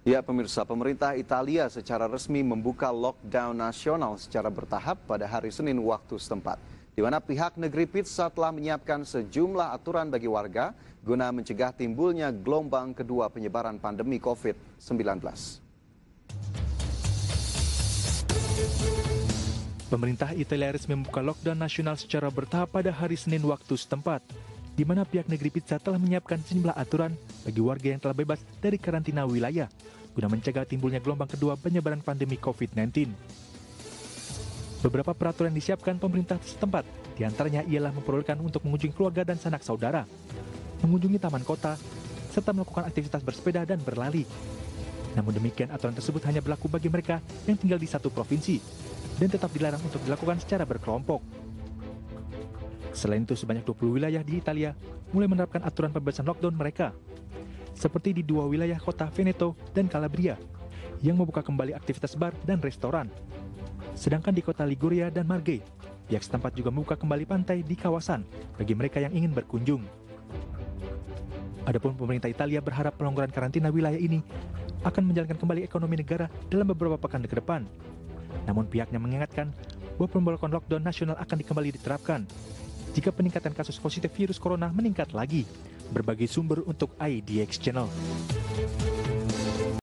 Ya pemirsa, pemerintah Italia secara resmi membuka lockdown nasional secara bertahap pada hari Senin waktu setempat. Di mana pihak negeri pizza telah menyiapkan sejumlah aturan bagi warga guna mencegah timbulnya gelombang kedua penyebaran pandemi COVID-19. Pemerintah Italia resmi membuka lockdown nasional secara bertahap pada hari Senin waktu setempat, di mana pihak negeri pizza telah menyiapkan sejumlah aturan bagi warga yang telah bebas dari karantina wilayah guna mencegah timbulnya gelombang kedua penyebaran pandemi COVID-19. Beberapa peraturan yang disiapkan pemerintah setempat, di antaranya ialah memperbolehkan untuk mengunjungi keluarga dan sanak saudara, mengunjungi taman kota, serta melakukan aktivitas bersepeda dan berlari. Namun demikian, aturan tersebut hanya berlaku bagi mereka yang tinggal di satu provinsi dan tetap dilarang untuk dilakukan secara berkelompok. Selain itu, sebanyak 20 wilayah di Italia mulai menerapkan aturan pembebasan lockdown mereka, seperti di dua wilayah kota Veneto dan Calabria, yang membuka kembali aktivitas bar dan restoran. Sedangkan di kota Liguria dan Margay, pihak setempat juga membuka kembali pantai di kawasan bagi mereka yang ingin berkunjung. Adapun pemerintah Italia berharap pelonggaran karantina wilayah ini akan menjalankan kembali ekonomi negara dalam beberapa pekan ke depan. Namun pihaknya mengingatkan bahwa pemberlakuan lockdown nasional akan kembali diterapkan jika peningkatan kasus positif virus corona meningkat lagi. Berbagi sumber untuk IDX Channel.